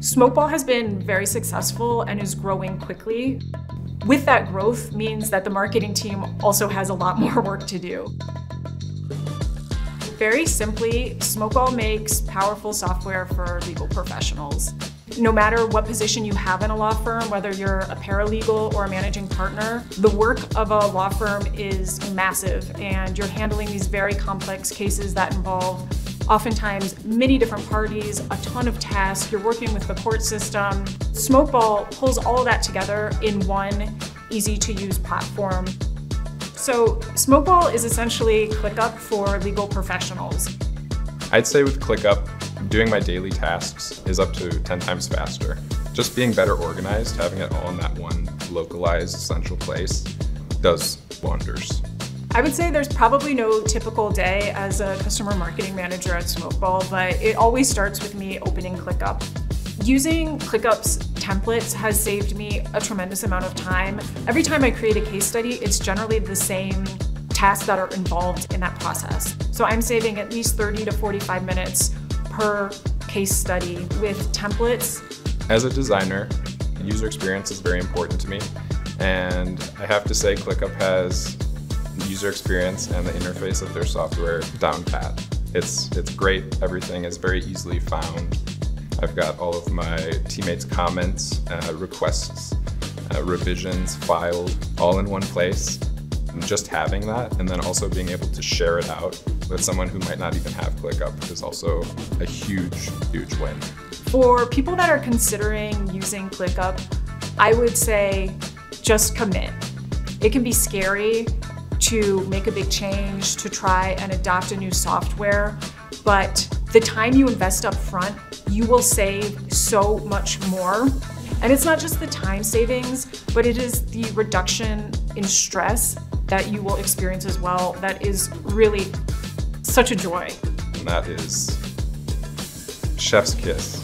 Smokeball has been very successful and is growing quickly. With that growth means that the marketing team also has a lot more work to do. Very simply, Smokeball makes powerful software for legal professionals. No matter what position you have in a law firm, whether you're a paralegal or a managing partner, the work of a law firm is massive and you're handling these very complex cases that involve oftentimes many different parties, a ton of tasks, you're working with the court system. Smokeball pulls all that together in one easy to use platform. So Smokeball is essentially ClickUp for legal professionals. I'd say with ClickUp, doing my daily tasks is up to 10 times faster. Just being better organized, having it all in that one localized central place does wonders. I would say there's probably no typical day as a customer marketing manager at Smokeball, but it always starts with me opening ClickUp. Using ClickUp's templates has saved me a tremendous amount of time. Every time I create a case study, it's generally the same tasks that are involved in that process. So I'm saving at least 30 to 45 minutes per case study with templates. As a designer, user experience is very important to me. And I have to say ClickUp has user experience and the interface of their software down pat. It's, it's great, everything is very easily found. I've got all of my teammates' comments, uh, requests, uh, revisions filed all in one place. And just having that and then also being able to share it out with someone who might not even have ClickUp is also a huge, huge win. For people that are considering using ClickUp, I would say just commit. It can be scary to make a big change, to try and adopt a new software, but the time you invest up front, you will save so much more. And it's not just the time savings, but it is the reduction in stress that you will experience as well that is really such a joy. And that is chef's kiss.